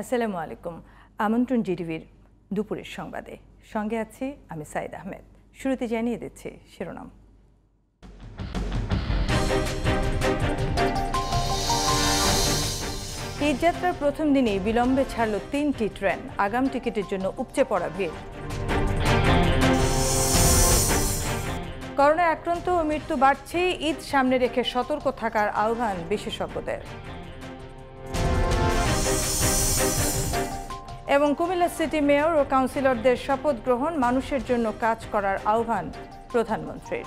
আসসালামু আলাইকুম। আমন্ত্রণ জিটিভির দুপুরের সংবাদে। সঙ্গে আছি আমি সাইদ আহমেদ। শুরুতে জানিয়ে দিচ্ছি শিরোনাম। ঈদযাত্রার প্রথম দিনেই বিলম্বে ছাড়ল তিনটি ট্রেন। আগাম টিকিটের জন্য উপচে পড়া ভিড়। করোনায় আক্রান্ত ও মৃত্যু বাড়ছে ঈদ সামনে রেখে সতর্ক থাকার আহ্বান বিশেষজ্ঞদের। এবং কুমিল্লা সিটি মেয়র ও কাউন্সিলরদের শপথ গ্রহণ মানুষের জন্য কাজ করার আহ্বান প্রধানমন্ত্রীর।